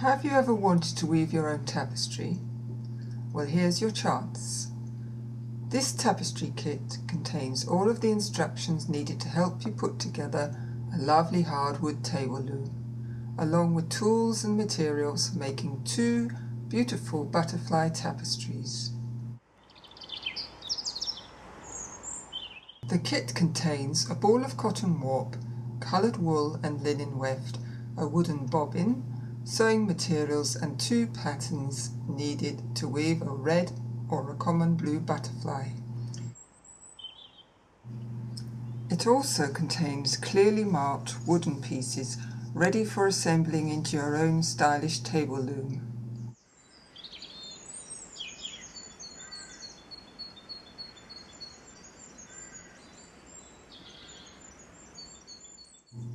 Have you ever wanted to weave your own tapestry? Well, here's your chance. This tapestry kit contains all of the instructions needed to help you put together a lovely hardwood table loom, along with tools and materials for making two beautiful butterfly tapestries. The kit contains a ball of cotton warp, coloured wool and linen weft, a wooden bobbin, sewing materials and two patterns needed to weave a red or a common blue butterfly. It also contains clearly marked wooden pieces ready for assembling into your own stylish table loom.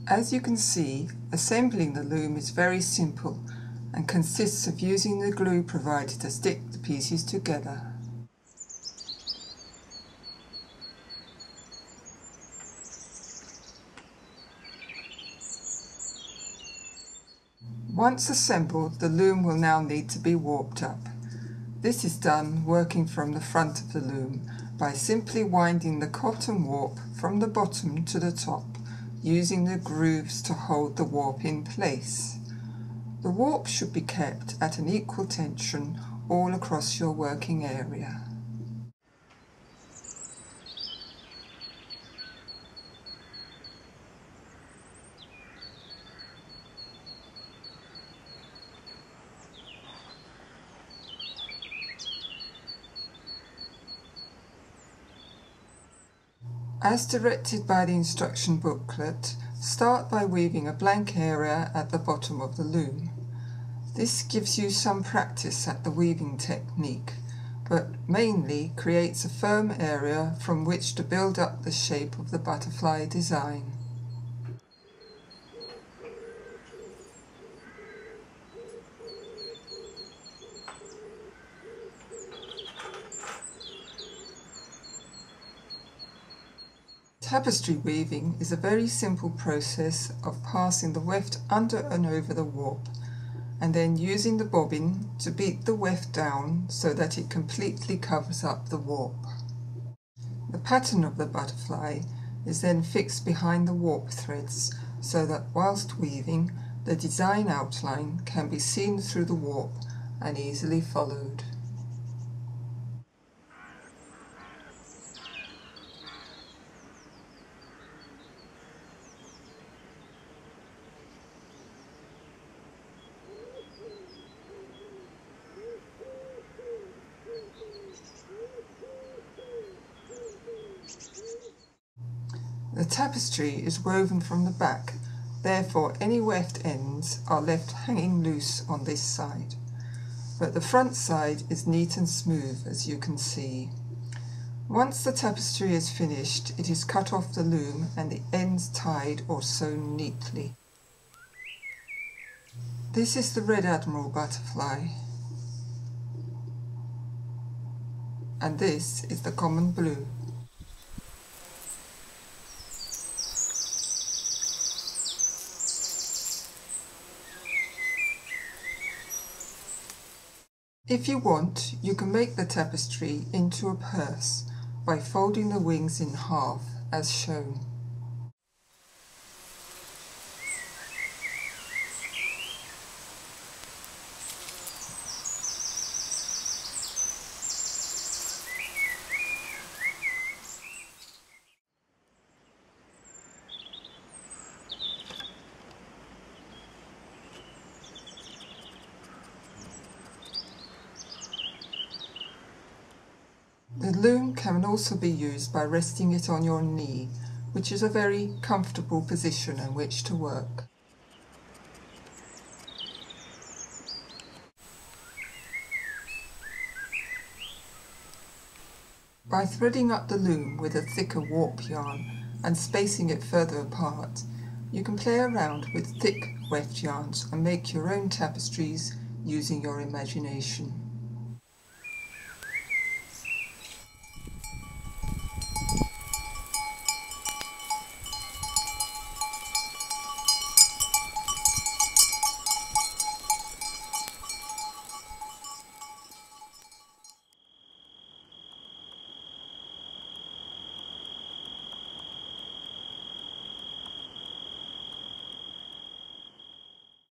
As you can see, assembling the loom is very simple and consists of using the glue provided to stick the pieces together. Once assembled, the loom will now need to be warped up. This is done working from the front of the loom by simply winding the cotton warp from the bottom to the top using the grooves to hold the warp in place. The warp should be kept at an equal tension all across your working area. As directed by the instruction booklet, start by weaving a blank area at the bottom of the loom. This gives you some practice at the weaving technique, but mainly creates a firm area from which to build up the shape of the butterfly design. Tapestry weaving is a very simple process of passing the weft under and over the warp and then using the bobbin to beat the weft down so that it completely covers up the warp. The pattern of the butterfly is then fixed behind the warp threads so that whilst weaving the design outline can be seen through the warp and easily followed. The tapestry is woven from the back, therefore any weft ends are left hanging loose on this side. But the front side is neat and smooth as you can see. Once the tapestry is finished, it is cut off the loom and the ends tied or sewn neatly. This is the Red Admiral butterfly. And this is the common blue. If you want, you can make the tapestry into a purse by folding the wings in half as shown. Loom can also be used by resting it on your knee, which is a very comfortable position in which to work. By threading up the loom with a thicker warp yarn and spacing it further apart, you can play around with thick weft yarns and make your own tapestries using your imagination.